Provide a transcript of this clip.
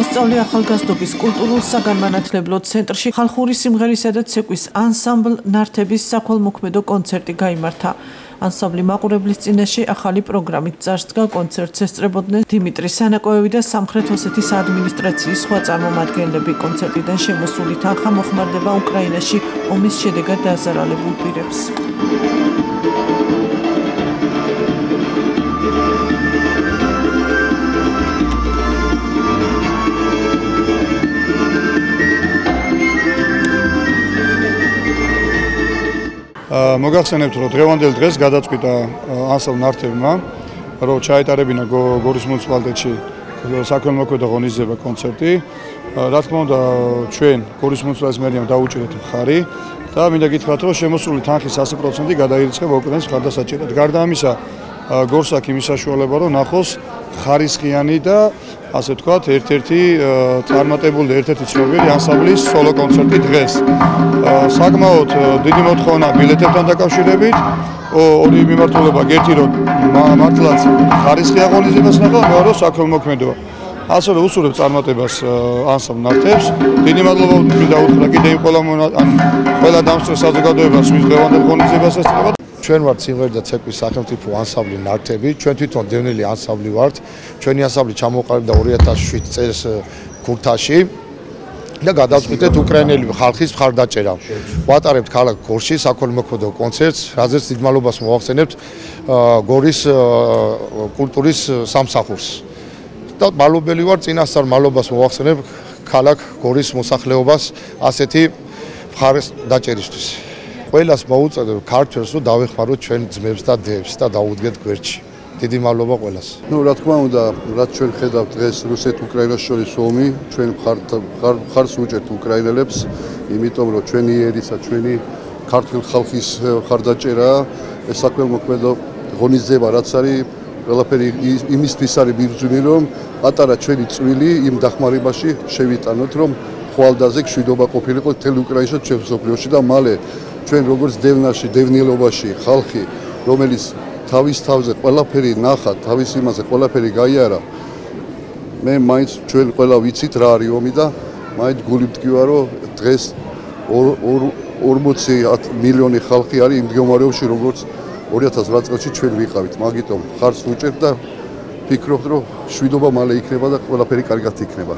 მოსწავლე ახალგაზრდობის კულტურულ საგანმანათლებლო ცენტრში ხალხური სიმღერისა და ცეკვის ანსამბლ ნართების საქველმოქმედო კონცერტი გამართა. ანსამბლი მაყურებლის წინაშე ახალი პროგრამით წარსდგა კონცერტს ესწრებოდნენ დიმიტრი სანაკოევი და სამხრეთ ოსეთის ადმინისტრაციის სხვა წარმომადგენლები. კონცერტიდან შემოსული თანხა მოხმარდება უკრაინაში ომის შედეგად დაზარალებულ პირებს. მოგახსენებთ რომ დღევანდელ დღეს გადაწყვიტა ანსელ ნართებმა რომ ჩაეტარებინა გორის მუნიციპალიტეტში საქველმოქმედო ღონისძიება კონცერტი. რა თქმა უნდა ჩვენ გორის მუნიციპალიტეტის მერიამ დაუჭირეთ მხარი და მინდა გითხრათ რომ შემოსული თანხის 100% გადაირიცხება უკრაინის ხარდასაჭერად. გარდა ამისა გორს აქ იმის საშუალება რომ ნახოს ხარისხიანი და ასე ვთქვათ, ერთ-ერთი წარმატებული ერთ-ერთი ცნობილი ანსამბლის სოლო კონცერტი დღეს. საკმაოდ დიდი მოთხოვნა ბილეთებთან დაკავშირებით. ორი მიმართულება, ერთი რომ მართლაც ხარისხი აღონიზებას ნახო, მეორე საქველმოქმედო. ასე რომ უსურვებ წარმატებას ანსამბლ ნართებს. დიდი მადლობა მინდა უთხრა კიდე იმ ყველა ან ყველა დამსწრე საზოგადოებას, ვის დღევანდელ ღონისძიებას ესწრება. ჩვენ ვართ სიმღერა და ცეკვის სახელმწიფო ანსამბლი ნარტები ჩვენ თვითონ დევნილი ანსამბლი ვართ ჩვენი ანსამბლი ჩამოყალიბდა 2007 წელს ქურთაში და გადავწყვიტეთ უკრაინელი ხალხის მხარდაჭერა. ვატარებთ ქალაქ გორში საქველმოქმედო კონცერტს, რაზეც დიდ მადლობას მოახსენებთ გორის კულტურის სამსახურს. და მალობელი ვარ წინასწარ მადლობას მოახსენებ ქალაქ გორის მოსახლეობას ასეთი მხარეს დაჭერისთვის. ყველას მოუწოდებ ქართველს რომ დავეხმაროთ ჩვენ ძმებს და დებს და დაუდგეთ გვერდში. დიდი მადლობა ყველას. ნუ რა თქმა უნდა, რაც ჩვენ ხედავთ დღეს რუსეთ-უკრაინას შორის ომი, ჩვენ ხარს უჭერთ უკრაინელებს, იმიტომ რომ ჩვენი ერისა, ჩვენი ქართულ ხალხის ხარდაჭერა, ეს საქველმოქმედო ღონისძიება რაც არის ყველაფერი იმისთვის არის ბირძვილი რომ პატარა ჩვენი წვილი იმ დახმარებაში შევიტანოთ რომ ხვალდაზე შვიდობა ყოფილიყო თელ უკრაინაში და ჩვენ სოფლიოში და მალე ჩვენ როგორც დევნაში, დევნილობაში ხალხი, რომელიც თავის თავზე ყველაფერი ნახა, თავის იმაზე ყველაფერი გაიარა. მე მაინც ჩვენ ყველა ვიცით რა არის ომი და მაინც გული მткиვა რომ დღეს 40 მილიონი ხალხი არის იმ მდგომარეობაში როგორც 2008 წელში ჩვენ ვიყავით. მაგიტომ ხარს ვუჭერთ და ფიქრობთ რომ შვიდობა მალე იქნება და ყველაფერი კარგად იქნება.